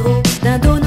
héros d'un dos